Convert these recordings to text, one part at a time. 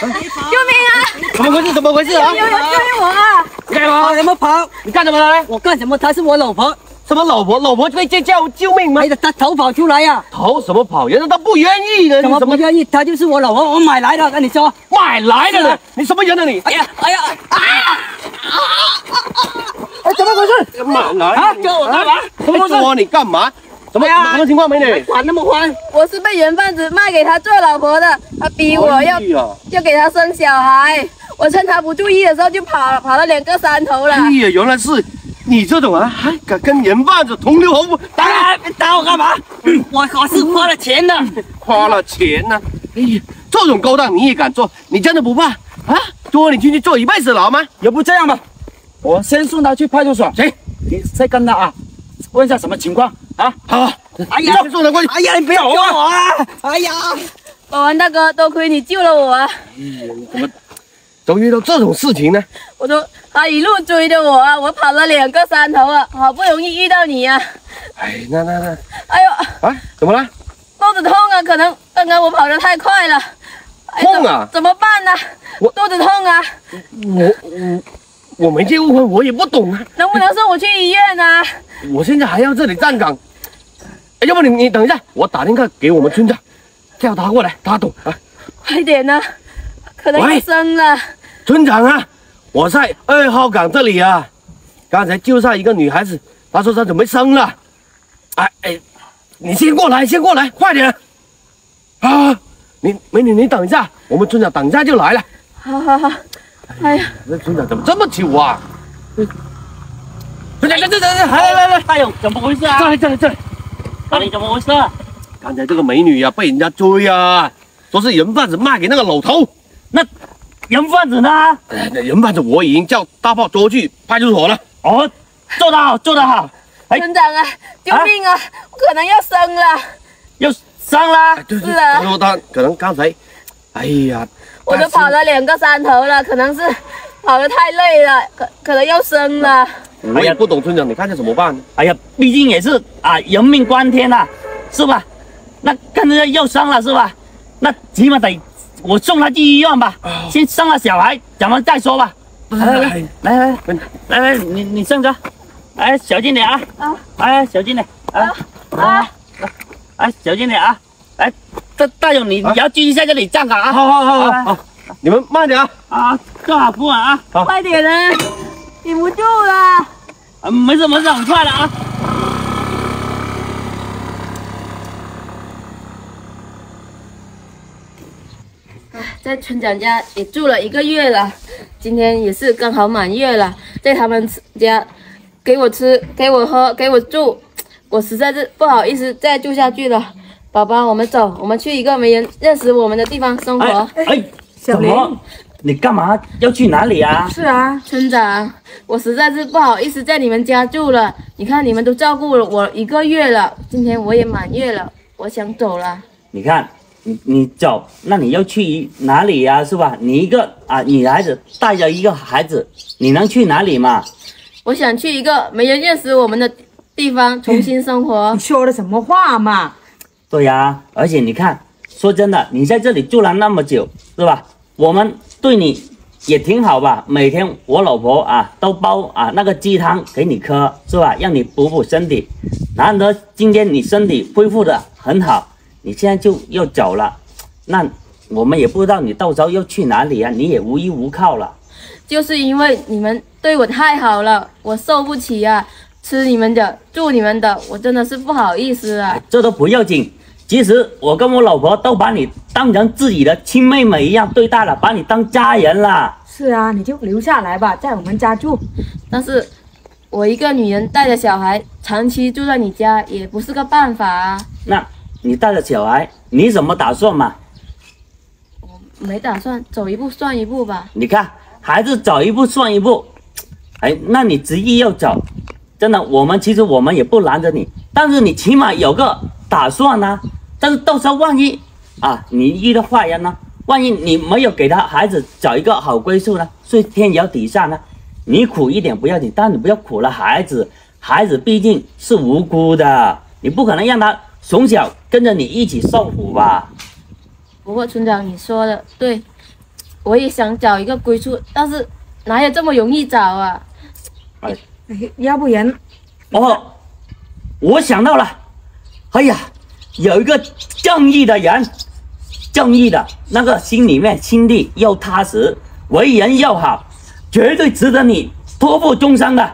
救命啊！怎么回事？怎么回事啊？有人追我啊！干嘛？跑什么跑？你干什么来？我干什么？她是我老婆。什么老婆？老婆可以叫叫救命吗哎？呀，她逃跑出来呀、逃什么跑？原来他不愿意的。怎么不愿意？她就是我老婆，我买来的。跟你说，买来的呢？你什么人啊你？哎呀，哎呀，啊！啊哎，怎么回事？买来啊叫我干嘛怎么说你干嘛？怎么什么情况美女？管那么欢？我是被人贩子卖给他做老婆的，他逼我要哎要给他生小孩，我趁他不注意的时候就跑跑了两个山头了。哎呀，原来是你这种啊，还敢跟人贩子同流合污，当然哎，打我干嘛？我我是花了钱的。花了钱呢、哎呀，这种勾当你也敢做？你真的不怕啊？捉你进去坐一辈子牢吗？要不这样吧，我先送他去派出所，行，你再跟他啊，问一下什么情况啊？好，哎你先送他过去。哎呀，你不要啊！哎呀，保安大哥，多亏你救了我啊！怎么遇到这种事情呢？我说他一路追着我啊，我跑了两个山头啊，好不容易遇到你呀、哎，那那那哎呦，啊，怎么了？肚子痛啊，可能刚刚我跑得太快了。哎痛啊怎么怎么办呢？我肚子痛啊，我我我没结过婚，我也不懂啊。能不能送我去医院啊？我现在还要这里站岗，哎要不你你等一下，我打电话给我们村长，叫他过来，他懂啊。快点呐、可能要生了。村长啊，我在二号岗这里啊，刚才救上一个女孩子，她说她准备生了，哎哎，你先过来，先过来，快点啊！你美女，你等一下，我们村长等一下就来了。好好好，哎呀，那村长怎么这么久啊？村长，这这这这，来来来来，大勇，怎么回事啊这啊？里这里这里，到底怎么回事？刚才这个美女呀、被人家追啊，说是人贩子卖给那个老头。那人贩子呢？人贩子我已经叫大炮捉去派出所了。哦，做得好，做得好，哎村长啊，救命啊！我可能要生了。要生了。对对，是啊他说他可能刚才，哎呀，我都跑了两个山头了，可能是跑得太累了，可可能要生了。我也不懂村长，你看这怎么办呢？哎呀，毕竟也是啊，人命关天呐、是吧？那看着又生了是吧？那起码得我送他去医院吧，先生了小孩，咱们再说吧。来来来哎来来来来，你你上车，哎，小心点啊！啊哎，小心点啊！啊，哎，小心点啊！哎，大大勇，你你要继续在这里站岗啊！好好好好哎好，你们慢点啊！啊，做好扶稳啊！快点啊！顶不住了。啊，没事没事，很快的啊！在村长家也住了一个月了，今天也是刚好满月了，在他们家给我吃、给我喝、给我住，我实在是不好意思再住下去了。宝宝，我们走，我们去一个没人认识我们的地方生活。哎哎，小林？你干嘛要去哪里啊？是啊，村长，我实在是不好意思在你们家住了。你看你们都照顾了我一个月了，今天我也满月了，我想走了。你看，你你走，那你要去哪里呀、是吧？你一个啊女孩子带着一个孩子，你能去哪里嘛？我想去一个没人认识我们的地方重新生活你。说的什么话嘛？对呀、而且你看，说真的，你在这里住了那么久，是吧？我们对你也挺好吧？每天我老婆啊都煲啊那个鸡汤给你喝，是吧？让你补补身体。难得今天你身体恢复的很好，你现在就要走了，那我们也不知道你到时候要去哪里啊，你也无依无靠了。就是因为你们对我太好了，我受不起啊！吃你们的，住你们的，我真的是不好意思啊！这都不要紧。其实我跟我老婆都把你当成自己的亲妹妹一样对待了，把你当家人了。是啊，你就留下来吧，在我们家住。但是，我一个女人带着小孩长期住在你家也不是个办法啊！那你带着小孩，你怎么打算嘛？我没打算走一步算一步吧。你看，孩子走一步算一步。哎，那你执意要走，真的，我们其实我们也不拦着你，但是你起码有个打算呢、但是到时候万一啊，你遇到坏人呢？万一你没有给他孩子找一个好归宿呢？睡天桥底下呢？你苦一点不要紧，但你不要苦了孩子。孩子毕竟是无辜的，你不可能让他从小跟着你一起受苦吧？不过村长你说的对，我也想找一个归宿，但是哪有这么容易找啊？哎要不然哦，我想到了，哎呀，有一个正义的人，正义的那个心里面心地又踏实，为人又好，绝对值得你托付终生的。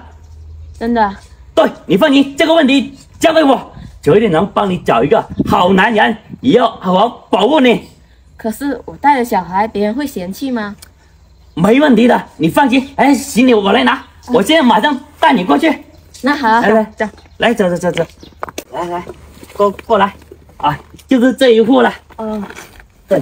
真的，对你放心，这个问题交给我，绝对能帮你找一个好男人，以后好好保护你，可是我带着小孩，别人会嫌弃吗？没问题的，你放心。哎，行李我来拿，我现在马上带你过去。那好，来来走，来走走走走，来来，过过来，啊，就是这一户了。哦，对，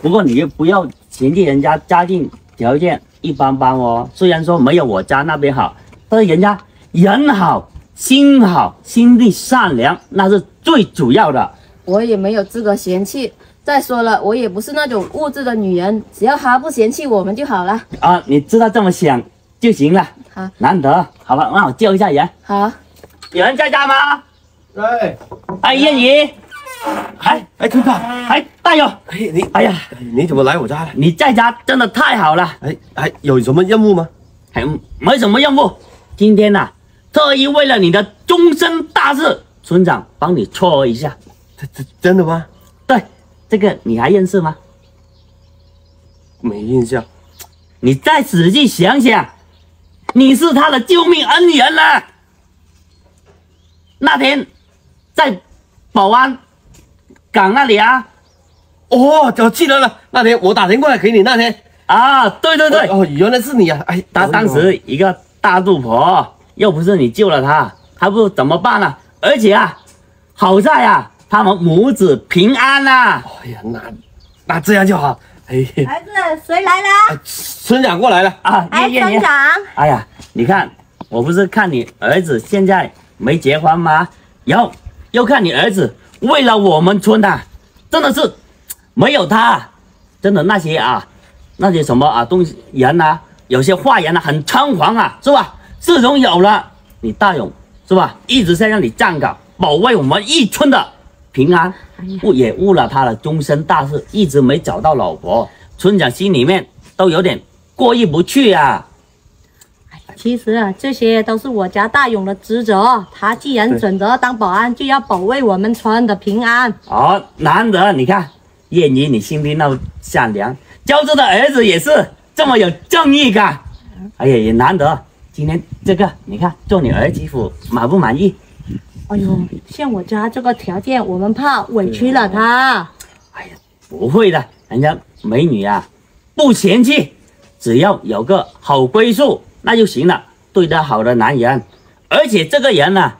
不过你也不要嫌弃人家家境条件一般般哦。虽然说没有我家那边好，但是人家人好心好，心地善良，那是最主要的。我也没有资格嫌弃。再说了，我也不是那种物质的女人，只要他不嫌弃我们就好了。啊，你知道这么想就行了。好，难得，好了，让我叫一下人。好，有人在家吗？哎哎，燕姨，哎哎，村长，哎，大勇，哎你哎呀，你怎么来我家了？你在家真的太好了。哎哎，有什么任务吗？还没什么任务。今天呐、特意为了你的终身大事，村长帮你撮合一下。这这真的吗？对，这个你还认识吗？没印象。你再仔细想想，你是他的救命恩人了。那天在保安岗那里啊哦，我记得了，那天我打电话给你那天。啊，对对对，哦，原来是你啊！哎，他当时一个大肚婆，又不是你救了他，还不怎么办呢、而且啊，好在啊，他们母子平安呐、哎呀，那那这样就好。哎，儿子，谁来了？哎村长过来了。啊！哎，村长，哎呀，你看，我不是看你儿子现在没结婚吗？然后又看你儿子为了我们村呐、真的是没有他，真的那些啊，那些什么啊东西人呐、有些坏人呐、很猖狂啊，是吧？自从有了你大勇，是吧？一直在让你站岗，保卫我们一村的平安，误也误了他的终身大事，一直没找到老婆，村长心里面都有点过意不去啊。其实啊，这些都是我家大勇的职责。他既然选择当保安，就要保卫我们村的平安。哦，难得你看，燕妮你心地那么善良，娇子的儿子也是这么有正义感，哎呀，也难得。今天这个你看做你儿媳妇满不满意？哎呦，像我家这个条件，我们怕委屈了他。哎呀，不会的，人家美女啊不嫌弃，只要有个好归宿那就行了，对她好的男人，而且这个人呢、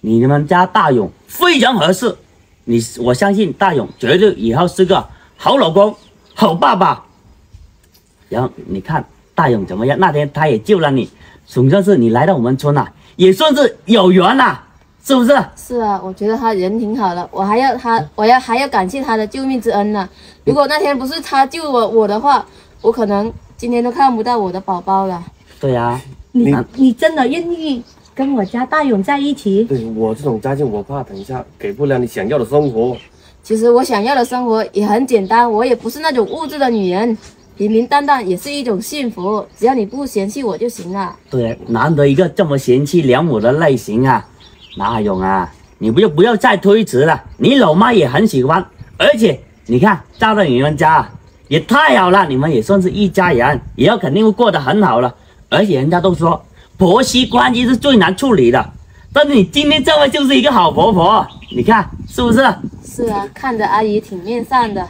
你们家大勇非常合适，你我相信大勇绝对以后是个好老公、好爸爸。然后你看大勇怎么样？那天他也救了你，总算是你来到我们村了、也算是有缘了、是不是？是啊，我觉得他人挺好的，我还要他，我要还要感谢他的救命之恩呢。如果那天不是他救我我的话，我可能今天都看不到我的宝宝了。对呀、你你你真的愿意跟我家大勇在一起？对我这种家境，我怕等一下给不了你想要的生活。其实我想要的生活也很简单，我也不是那种物质的女人，平平淡淡也是一种幸福。只要你不嫌弃我就行了。对，难得一个这么贤妻良母的类型啊，大勇啊？你不就不要再推辞了，你老妈也很喜欢，而且你看嫁到你们家也太好了，你们也算是一家人，以后肯定会过得很好了。而且人家都说婆媳关系是最难处理的，但是你今天这位就是一个好婆婆，你看是不是？是啊，看着阿姨挺面善的。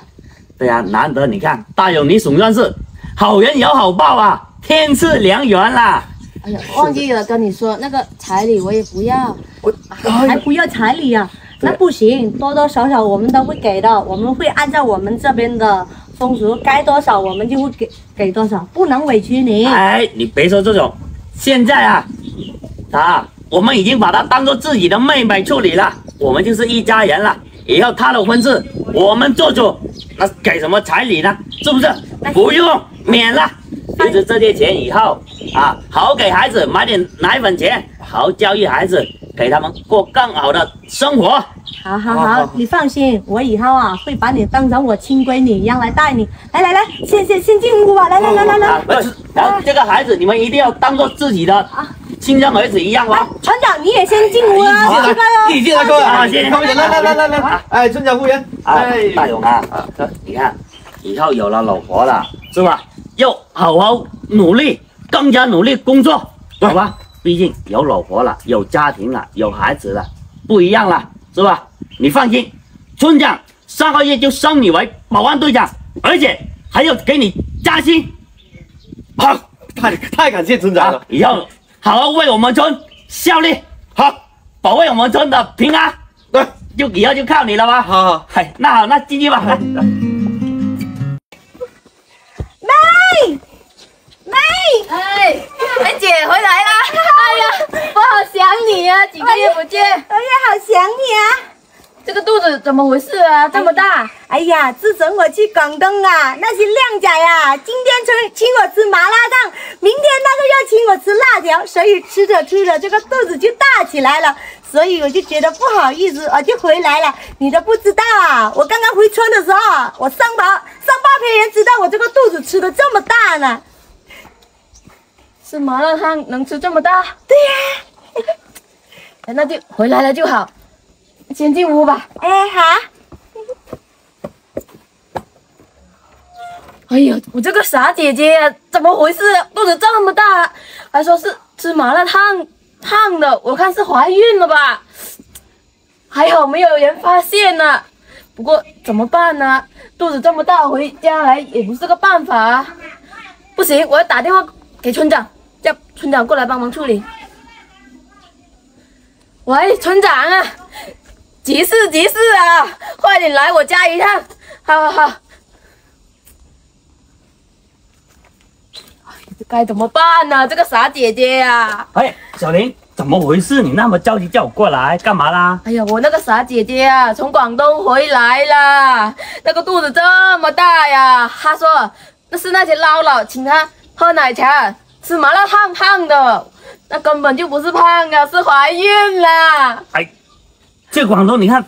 对啊，难得你看大勇，你总算是好人有好报啊，天赐良缘啦。哎呀，忘记了跟你说，那个彩礼我也不要。我还不要彩礼啊？那不行，多多少少我们都会给的，我们会按照我们这边的风俗，该多少我们就会给给多少，不能委屈你。哎，你别说这种，现在啊，他我们已经把她当做自己的妹妹处理了，我们就是一家人了。以后她的婚事我们做主，那给什么彩礼呢？是不是？不用，免了。就是这些钱以后啊，好给孩子买点奶粉钱，好教育孩子，给他们过更好的生活。好好好你放心，我以后啊会把你当成我亲闺女一样来带你。来来来，先先先进屋吧，来来来来来啊，。不是，然后这个孩子你们一定要当做自己的亲生儿子一样来哦。，船长你也先进屋啊，进来进来，各位，啊谢谢来来来来来来，哎，村长服务员，啊哎，，大勇啊，你看，以后有了老婆了，是吧？要好好努力，更加努力工作，好吧？毕竟有老婆了，有家庭了，有孩子了，不一样了，是吧？你放心，村长上个月就升你为保安队长，而且还要给你加薪好，太太感谢村长啊了！，以后好好为我们村效力，好，保卫我们村的平安，对，就以后就靠你了吧？好好，嗨，那好，那进去吧。来妹妹，哎，梅姐回来啦！哎呀，想你呀、几个月不见，我也好想你啊。这个肚子怎么回事啊？这么大？哎呀，自从我去广东啊，那些靓仔呀，今天请请我吃麻辣烫，明天那个要请我吃辣条，所以吃着吃着这个肚子就大起来了，所以我就觉得不好意思，我就回来了。你都不知道啊，我刚刚回村的时候啊，我上报上报别人知道我这个肚子吃的这么大呢。吃麻辣烫能吃这么大？对呀、哎 那就回来了就好，先进屋吧。哎好，哎呀，我这个傻姐姐呀、怎么回事、啊？肚子这么大，还说是吃麻辣烫烫的，我看是怀孕了吧？还好没有人发现呢。不过怎么办呢？肚子这么大，回家来也不是个办法啊。不行，我要打电话给村长，叫村长过来帮忙处理。喂，村长啊，急事急事啊，快点来我家一趟。好好好。这该怎么办呢？这个傻姐姐呀、哎，小林，怎么回事？你那么着急叫我过来干嘛啦？哎呀，我那个傻姐姐啊，从广东回来了，那个肚子这么大呀。她说那是那些姥姥请她喝奶茶、吃麻辣烫胖的，那根本就不是胖啊，是怀孕了。哎，这广东你看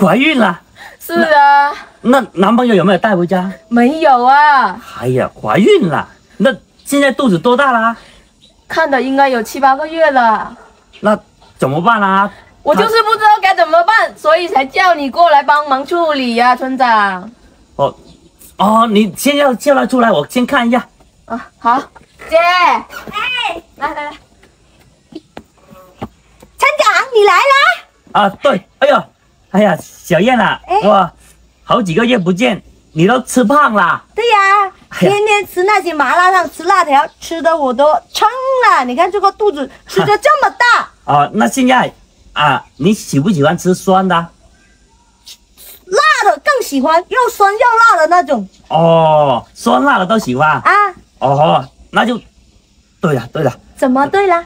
怀孕了，是啊，那男朋友有没有带回家？没有啊，哎呀，怀孕了，那现在肚子多大啦？看的应该有七八个月了。那怎么办啊？我就是不知道该怎么办，所以才叫你过来帮忙处理呀、村长。哦哦，你先要叫他出来，我先看一下。啊，好，姐，哎，来来来，你来啦！啊，对，哎呦，哎呀，小燕啊，哎哇，好几个月不见，你都吃胖啦。对呀、天天吃那些麻辣烫、吃辣条，吃的我都撑了。你看这个肚子吃的这么大，哦，那现在啊，你喜不喜欢吃酸的？辣的更喜欢，又酸又辣的那种哦，酸辣的都喜欢。啊！哦，那就对了，对了，怎么对了？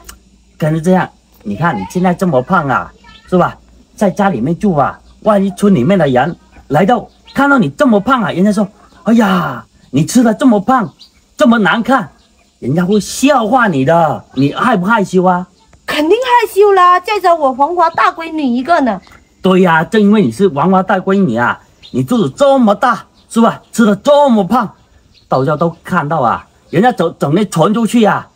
跟着这样，你看你现在这么胖啊，是吧？在家里面住啊，万一村里面的人来到看到你这么胖啊，人家说，哎呀，你吃的这么胖，这么难看，人家会笑话你的，你害不害羞啊？肯定害羞啦！再者我黄花大闺女一个呢。对呀、正因为你是黄花大闺女啊，你肚子这么大，是吧？吃的这么胖，大家都看到啊，人家整整那传出去啊，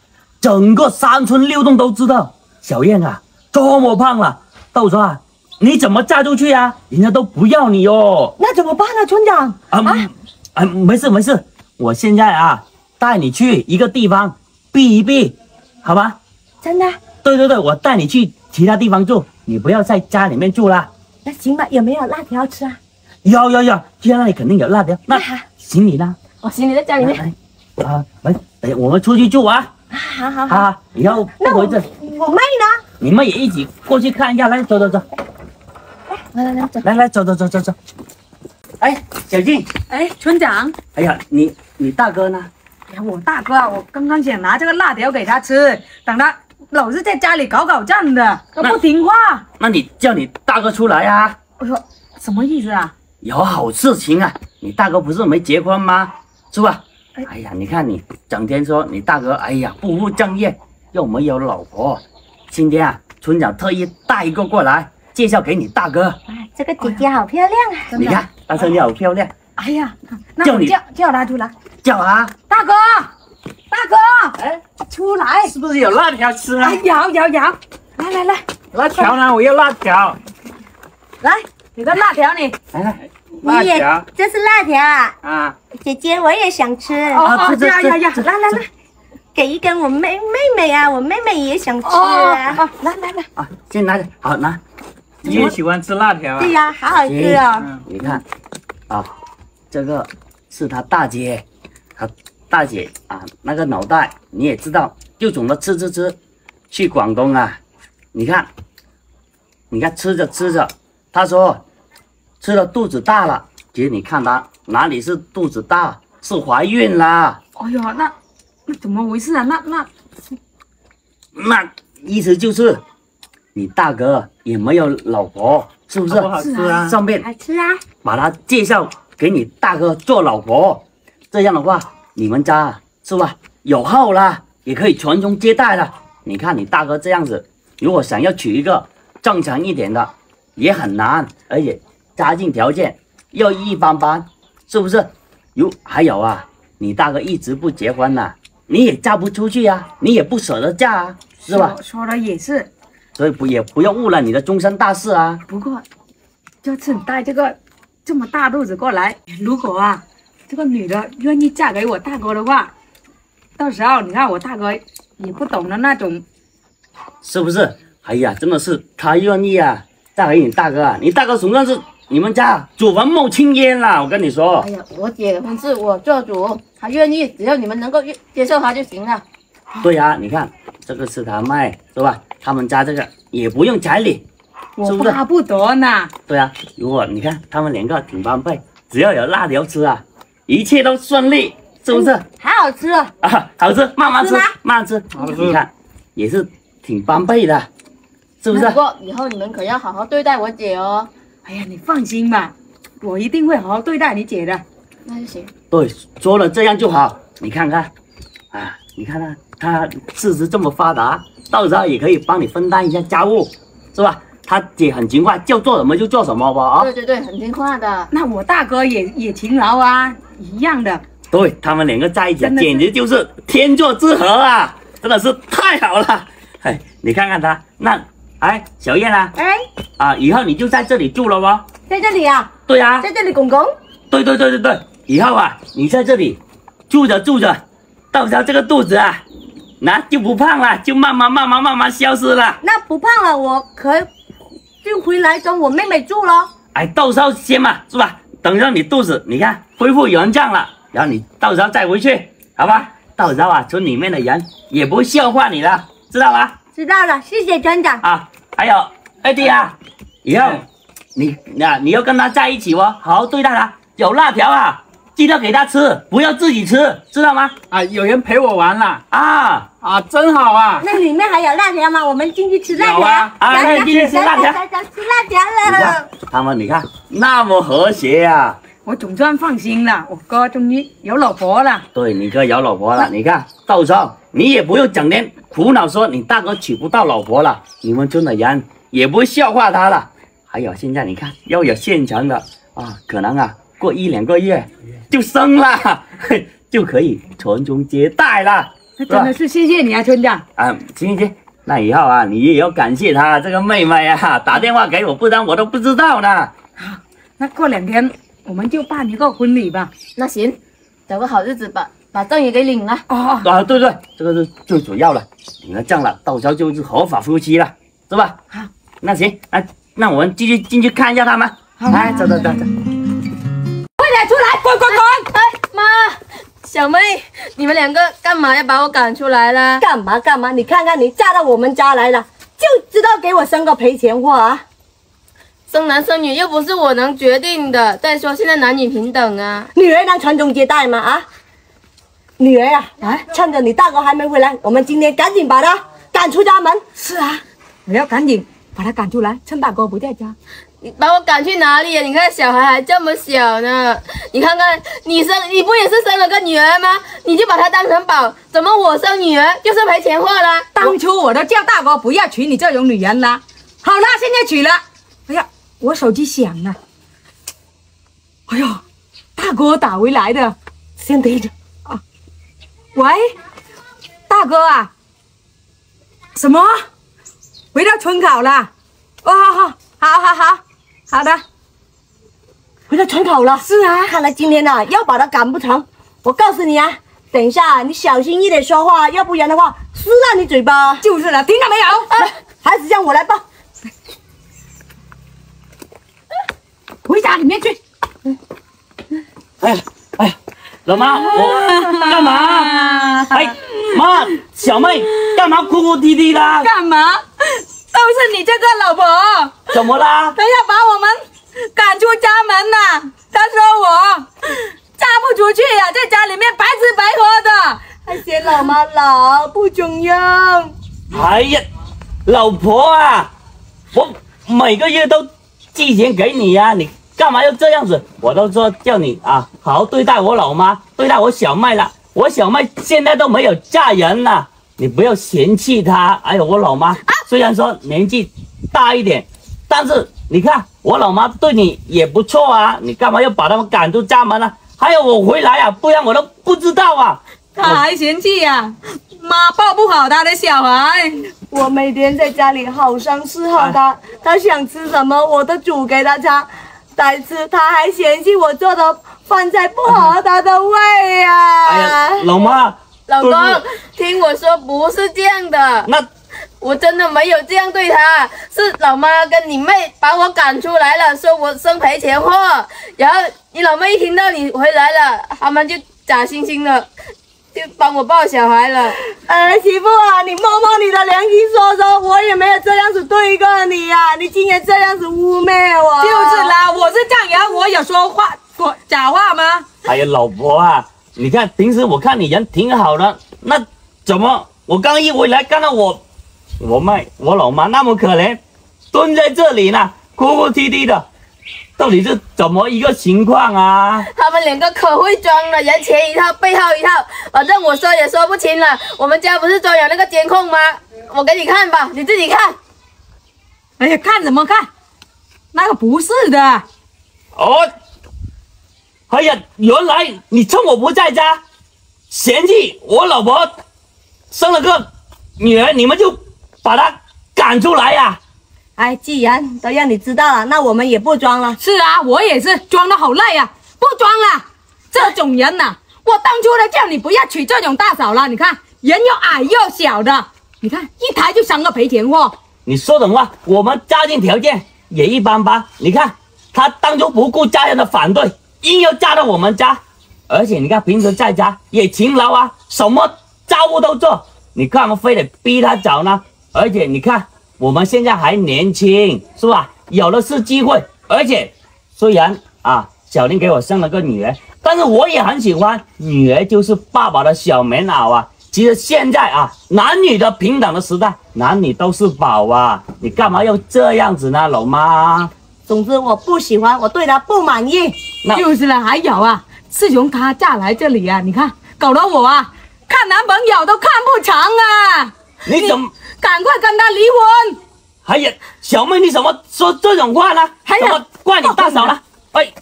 整个三村六栋都知道小燕啊这么胖了，到时候啊，你怎么嫁出去啊？人家都不要你哦。那怎么办呢，村长？啊啊啊，没事没事，我现在啊带你去一个地方避一避，好吧？真的？对对对，我带你去其他地方住，你不要在家里面住了。那行吧，有没有辣条吃啊？有有有，去那里肯定有辣条。那行李呢？我行李在家里面。来啊，来，等我们出去住啊！啊，好好好。啊，以后不那我回这，我妹呢？你们也一起过去看一下。来，走走走，来来来，走。来来走走走走走。哎，小静，哎，村长，哎呀，你你大哥呢？哎呀，我大哥啊，我刚刚想拿这个辣条给他吃，等他老是在家里搞搞震的，他不听话。那你叫你大哥出来啊！我说什么意思啊？有好事情啊！你大哥不是没结婚吗？是吧？哎呀，你看你整天说你大哥，哎呀不务正业，又没有老婆。今天啊，村长特意带一个过来介绍给你大哥。哎，这个姐姐好漂亮啊！你看，大圣你好漂亮，哎呀，那叫你我叫叫他出来，叫啊！大哥，大哥，哎，出来！是不是有辣条吃啊哎，？有有有，来来来辣条呢？我要辣条。来，你的辣条你。来来，你也辣条。这是辣条啊，啊，姐姐我也想吃，哦哦，这这呀呀呀，来来来，给一根我妹妹妹啊，我妹妹也想吃哦来来来，啊，先拿着，好拿。你也喜欢吃辣条啊？对？呀，好好吃哦。嗯，你看，啊，这个是他大姐，他大姐啊，那个脑袋你也知道，就总的吃吃吃，去广东啊，你看，你看吃着吃着，他说吃了肚子大了，姐你看他哪里是肚子大，是怀孕啦，哎呦，那那怎么回事啊？那那那意思就是你大哥也没有老婆，是不是？好不好吃啊？上面好吃啊！把他介绍给你大哥做老婆，这样的话，你们家是吧有后啦，也可以传宗接代了。你看你大哥这样子，如果想要娶一个正常一点的，也很难，而且家境条件又一般般，是不是？如还有啊，你大哥一直不结婚呐、你也嫁不出去啊，你也不舍得嫁啊，是吧？说说的也是，所以不也不要误了你的终身大事啊。不过这次你带这个这么大肚子过来，如果啊这个女的愿意嫁给我大哥的话，到时候你看我大哥也不懂的那种，是不是？哎呀，真的是他愿意啊，嫁给你大哥啊！你大哥总算是你们家祖坟冒青烟了！我跟你说哎，呀，我结婚是我做主，他愿意，只要你们能够接接受他就行了。对呀、你看这个是他卖是吧？他们家这个也不用彩礼，是我不是？巴不得呢。对啊，如果你看他们两个挺般配，只要有辣条吃啊，一切都顺利，是不是？好好吃哦。啊，好吃，慢慢吃吃，慢慢吃。好吃你看也是挺般配的，是不是不？过以后你们可要好好对待我姐哦。哎呀，你放心吧，我一定会好好对待你姐的。那就行。对，说了这样就好。你看看，啊，你看看他四肢这么发达，到时候也可以帮你分担一下家务，是吧？他姐很勤快，叫做什么就做什么吧啊。对对对，很听话的。那我大哥也也勤劳啊，一样的。对他们两个在一起简直就是天作之合啊，真的是太好了。哎，你看看他那，哎，小燕啊，哎，啊，以后你就在这里住了哦？在这里啊，对啊，在这里公公。对对对对对，以后啊，你在这里住着住着，到时候这个肚子啊，那就不胖了，就慢慢慢慢慢慢消失了。那不胖了，我可就回来跟我妹妹住咯。哎，到时候先嘛，是吧？等着你肚子，你看恢复原状了，然后你到时候再回去，好吧？到时候啊，村里面的人也不会笑话你了，知道吧？知道了，谢谢村长。啊，还有二弟啊，以后你那、你要跟他在一起哦，好好对待他。有辣条啊，记得给他吃，不要自己吃，知道吗？啊，有人陪我玩了啊，啊，真好啊！那里面还有辣条吗？我们进去吃辣条。啊啊进去吃辣条吃辣条你了看。他们，你看那么和谐啊。我总算放心了，我哥终于有老婆了。对你哥有老婆了，你看到时候你也不用整天苦恼说你大哥娶不到老婆了，你们村的人也不会笑话他了。还有现在你看要有现成的啊，可能啊过一两个月就生了，嘿就可以传宗接代了。那真的是谢谢你啊，村长。啊，行行行，那以后啊你也要感谢他这个妹妹啊，打电话给我，不然我都不知道呢。好那过两天我们就办一个婚礼吧。那行，找个好日子把把证也给领了。哦，啊，对对，这个是最主要的。领了证了，到时候就是合法夫妻了，是吧？好，那行，那那我们继续进去看一下他们。来，走走走走。快点出来，滚滚滚！哎妈，小妹，你们两个干嘛要把我赶出来了？干嘛干嘛？你看看你嫁到我们家来了，就知道给我生个赔钱货啊！生男生女又不是我能决定的。再说现在男女平等啊。女儿能传宗接代吗？啊，女儿啊，啊，趁着你大哥还没回来，我们今天赶紧把他赶出家门。是啊，我要赶紧把他赶出来，趁大哥不在家。你把我赶去哪里呀、你看小孩还这么小呢，你看看你生你不也是生了个女儿吗？你就把她当成宝，怎么我生女儿就是赔钱货了？当初我都叫大哥不要娶你这种女人了，好了，现在娶了。哎呀，我手机响了。哎呦，大哥打回来的，先听着啊。喂，大哥啊，什么？回到村口了？哦，好好好好好好的，回到村口了。是啊，看来今天呢、要把他赶不成。我告诉你啊，等一下你小心一点说话，要不然的话撕烂你嘴巴。就是了，听到没有？啊，还是让我来抱。回家里面去。哎呀哎呀，老妈，我 干嘛？哎，妈，小妹干嘛哭哭啼啼的？干嘛？都是你这个老婆，怎么啦？她要把我们赶出家门呐、她说我嫁不出去呀、在家里面白吃白喝的。还嫌老妈老不中用。哎呀，老婆啊，我每个月都寄钱给你呀、你干嘛要这样子？我都说叫你啊，好好对待我老妈，对待我小麦了。我小麦现在都没有嫁人了，你不要嫌弃她。哎呦，我老妈虽然说年纪大一点，但是你看我老妈对你也不错啊，你干嘛要把他们赶出家门呢、还有我回来啊，不然我都不知道啊。她还嫌弃呀、妈抱不好她的小孩。我每天在家里好生伺候他，他想吃什么我都煮给他吃，但是他还嫌弃我做的饭菜不合他的胃呀、哎呀，老妈，老公，听我说，不是这样的，那我真的没有这样对他，是老妈跟你妹把我赶出来了，说我生赔钱货，然后你老妹一听到你回来了，他们就假惺惺的就帮我抱小孩了。儿媳妇啊，你摸摸你的良心说说，我也没有这样子对过你呀、你竟然这样子污蔑我，就是。啦，我是酱油，我有说话说假话吗？哎呀，老婆啊，你看平时我看你人挺好的，那怎么我刚一回来看到我我妹我老妈那么可怜，蹲在这里呢，哭哭啼啼的，到底是怎么一个情况啊？他们两个可会装了，人前一套，背后一套，反正我说也说不清了。我们家不是装有那个监控吗？我给你看吧，你自己看。哎呀，看什么看？那个不是的，哦，哎呀，原来你趁我不在家，嫌弃我老婆生了个女儿，你们就把她赶出来呀、哎，既然都让你知道了，那我们也不装了。是啊，我也是装的好累啊、不装了。这种人呐、我当初都叫你不要娶这种大嫂了。你看，人又矮又小的，你看一抬就生个赔钱货。你说什么话？我们家境条件也一般般。你看他当初不顾家人的反对，硬要嫁到我们家，而且你看平时在家也勤劳啊，什么家务都做。你干嘛非得逼他找呢？而且你看我们现在还年轻，是吧？有的是机会。而且虽然啊，小林给我生了个女儿，但是我也很喜欢女儿，就是爸爸的小棉袄啊。其实现在啊，男女的平等的时代，男女都是宝啊！你干嘛要这样子呢，老妈？总之我不喜欢，我对她不满意。那就是了，还有啊，自从她嫁来这里啊，你看搞得我啊，看男朋友都看不成啊！你怎么？赶快跟他离婚！哎呀，小妹，你怎么说这种话呢？哎呀怎么怪你大嫂了？哎，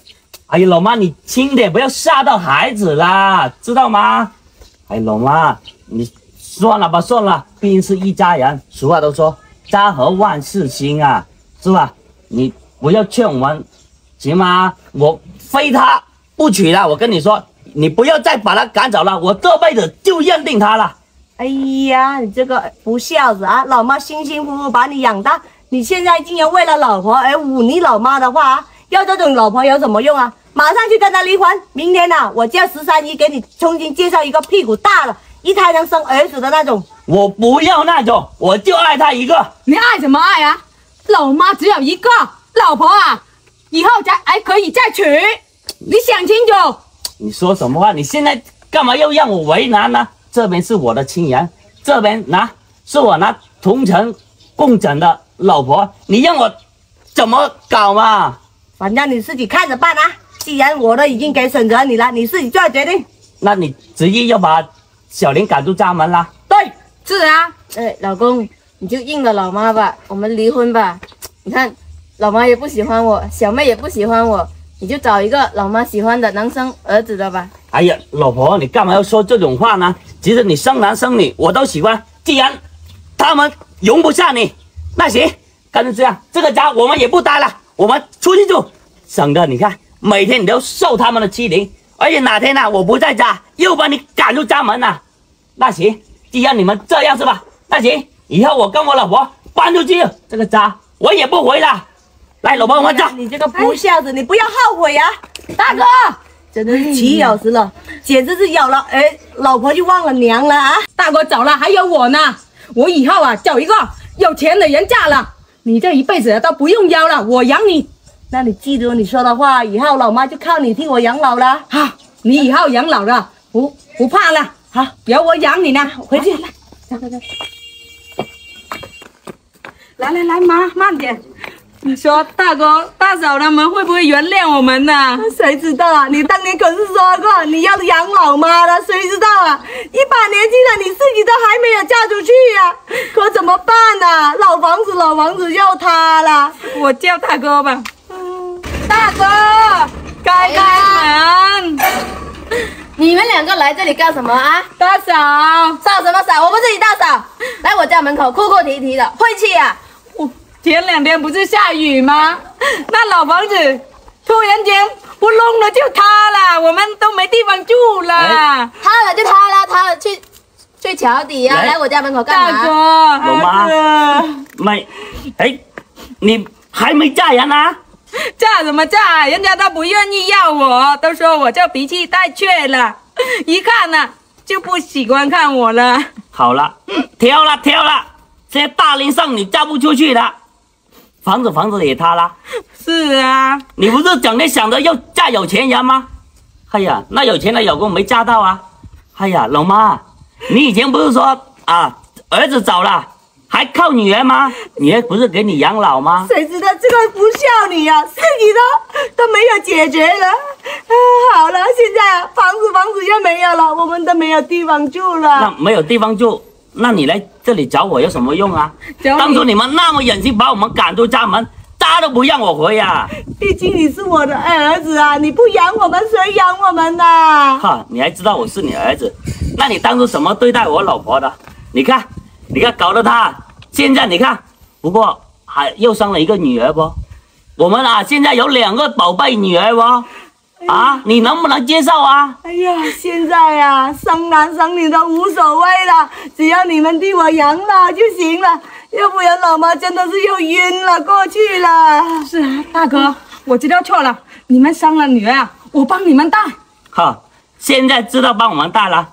哎呀，老妈，你轻点，不要吓到孩子啦，知道吗？哎，老妈，你算了吧，算了，毕竟是一家人。俗话都说“家和万事兴”啊，是吧？你不要劝我们，行吗？我非他不娶了。我跟你说，你不要再把他赶走了，我这辈子就认定他了。哎呀，你这个不孝子啊！老妈辛辛苦苦把你养大，你现在竟然为了老婆而忤逆老妈的话啊，要这种老婆有什么用啊？马上去跟他离婚！明天呐、我叫十三姨给你重新介绍一个屁股大了，一胎能生儿子的那种。我不要那种，我就爱他一个。你爱什么爱啊？老妈只有一个老婆啊，以后才还可以再娶。你想清楚。你说什么话？你现在干嘛要让我为难呢？这边是我的亲人，这边拿是我拿同城共枕的老婆，你让我怎么搞嘛？反正你自己看着办啊！既然我都已经给选择你了，你自己做决定。那你执意要把小林赶出家门啦？对，是啊，哎，老公，你就应了老妈吧，我们离婚吧。你看，老妈也不喜欢我，小妹也不喜欢我，你就找一个老妈喜欢的能生儿子的吧。哎呀，老婆，你干嘛要说这种话呢？其实你生男生女我都喜欢，既然他们容不下你，那行，干脆这样，这个家我们也不待了，我们出去住，省得你看每天你都受他们的欺凌，而且哪天呢、我不在家，又把你赶出家门了、那行，既然你们这样是吧？那行，以后我跟我老婆搬出去，这个家我也不回了。来，老婆，我们走。你这个不孝子，你不要后悔呀、大哥，真的是气咬死了，简直是咬了哎，老婆就忘了娘了啊！大哥走了，还有我呢。我以后啊，找一个有钱的人嫁了，你这一辈子都不用要了，我养你。那你记住你说的话，以后老妈就靠你替我养老了。好，你以后养老了，不不怕了。好，有我养你呢。回去，来，走走走。来来来，妈，慢点。你说大哥大嫂他们会不会原谅我们呢？谁知道啊？你当年可是说过你要养老妈的，谁知道啊？一把年纪了，你自己都还没有嫁出去呀、可怎么办呢、老房子老房子要塌了。我叫大哥吧。大哥，开开门。你们两个来这里干什么啊？大嫂，嫂什么嫂？我不是你大嫂，来我家门口哭哭啼啼的，晦气啊！我前两天不是下雨吗？那老房子突然间不弄了就塌了，我们都没地方住了。哎塌了就塌了，塌了去去桥底呀、来来我家门口干大？哥，老妈，没，哎，你还没嫁人啊？嫁什么嫁？人家都不愿意要我，都说我这脾气太倔了，一看呢就不喜欢看我了。好了，挑了挑了，现在大龄剩女嫁不出去了，房子房子也塌了。是啊，你不是整天想着要嫁有钱人吗？哎呀，那有钱的老公没嫁到啊。哎呀，老妈，你以前不是说啊，儿子走了还靠女儿吗？女儿不是给你养老吗？谁知道这个不孝女啊，自己都都没有解决了。啊，好了，现在房子房子又没有了，我们都没有地方住了那。没有地方住，那你来这里找我有什么用啊？当初你们那么忍心把我们赶出家门，家都不让我回呀、毕竟你是我的儿子啊，你不养我们，谁养我们呐、哈，你还知道我是你儿子？那你当初怎么对待我老婆的？你看，你看，搞得她现在你看，不过还又生了一个女儿不？我们啊，现在有两个宝贝女儿不？啊，你能不能接受啊？哎呀，现在啊，生男生女都无所谓了，只要你们替我养老就行了，要不然老妈真的是又晕了过去了。是啊，大哥，我知道错了，你们生了女儿啊，我帮你们带。哈，现在知道帮我们带了，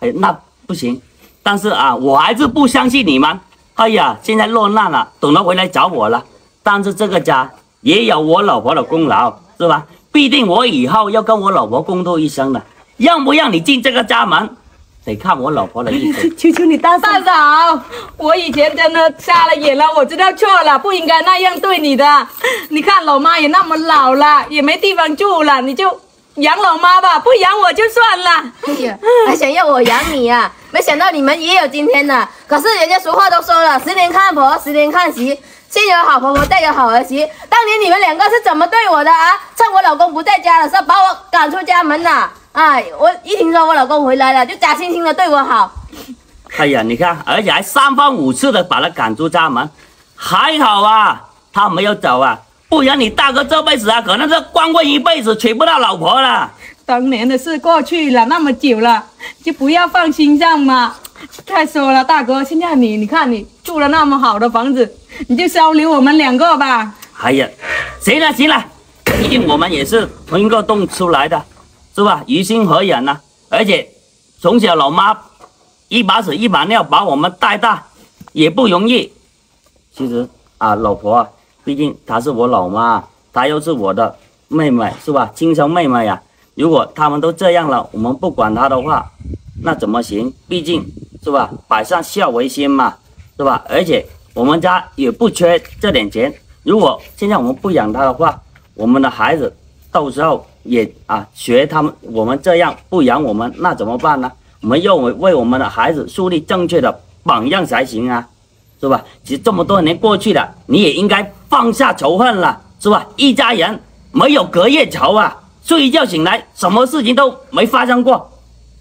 哎，那不行。但是啊，我还是不相信你们。哎呀，现在落难了，懂得回来找我了。但是这个家也有我老婆的功劳，是吧？必定我以后要跟我老婆共度一生的。让不让你进这个家门，得看我老婆的意思。求求你大大嫂，我以前真的瞎了眼了，我知道错了，不应该那样对你的。你看老妈也那么老了，也没地方住了，你就养老妈吧，不养我就算了。哎呀，还想要我养你啊？没想到你们也有今天呢。可是人家俗话都说了，十年看婆，十年看媳。先有好婆婆，再有好儿媳。当年你们两个是怎么对我的啊？趁我老公不在家的时候，把我赶出家门了。哎，我一听说我老公回来了，就假惺惺的对我好。哎呀，你看，而且还三番五次的把他赶出家门，还好啊，他没有走啊，不然你大哥这辈子啊，可能是光棍一辈子，娶不到老婆了。当年的事过去了，那么久了，就不要放心上嘛。再说了，大哥，现在你你看你住了那么好的房子，你就收留我们两个吧。哎呀，行了行了，毕竟我们也是同一个洞出来的，是吧？于心何忍呢、而且从小老妈一把屎一把尿把我们带大，也不容易。其实啊，老婆，毕竟她是我老妈，她又是我的妹妹，是吧？亲生妹妹呀、如果他们都这样了，我们不管她的话，那怎么行？毕竟是吧，百善孝为先嘛，是吧？而且我们家也不缺这点钱。如果现在我们不养他的话，我们的孩子到时候也啊学他们我们这样不养我们，那怎么办呢？我们要为为我们的孩子树立正确的榜样才行啊，是吧？其实这么多年过去了，你也应该放下仇恨了，是吧？一家人没有隔夜仇啊，睡一觉醒来，什么事情都没发生过。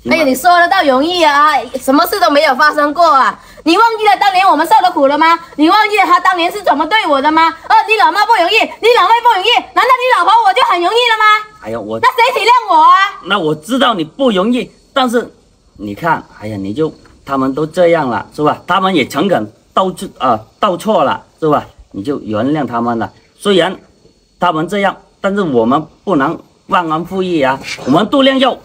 哎呀，你说的倒容易啊，什么事都没有发生过啊！你忘记了当年我们受的苦了吗？你忘记了他当年是怎么对我的吗？哦，你老妈不容易，你老妹不容易，难道你老婆我就很容易了吗？哎呀，我那谁体谅我啊？那我知道你不容易，但是你看，哎呀，你就他们都这样了，是吧？他们也诚恳道错啊、道错了，是吧？你就原谅他们了。虽然他们这样，但是我们不能忘恩负义啊，我们度量要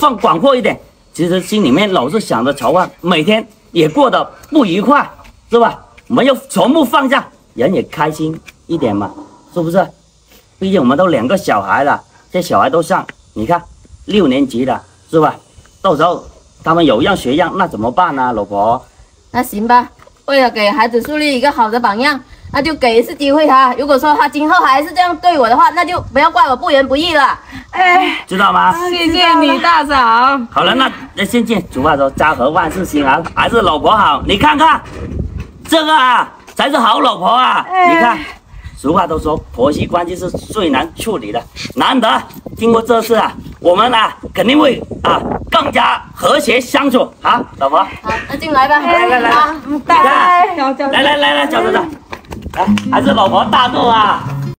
放广阔一点。其实心里面老是想着仇恨，每天也过得不愉快，是吧？我们要全部放下，人也开心一点嘛，是不是？毕竟我们都两个小孩了，这小孩都上，你看六年级了，是吧？到时候他们有样学样，那怎么办呢，老婆？那行吧，为了给孩子树立一个好的榜样，那就给一次机会他。如果说他今后还是这样对我的话，那就不要怪我不仁不义了。哎，知道吗？谢谢你大嫂。好了，那那先见。俗话说，家和万事兴啊，还是老婆好。你看看，这个啊，才是好老婆啊！你看，俗话都说婆媳关系是最难处理的，难得经过这次啊，我们啊肯定会啊更加和谐相处啊，老婆。好，那进来吧。来来来来来来来，走走走，来，还是老婆大度啊！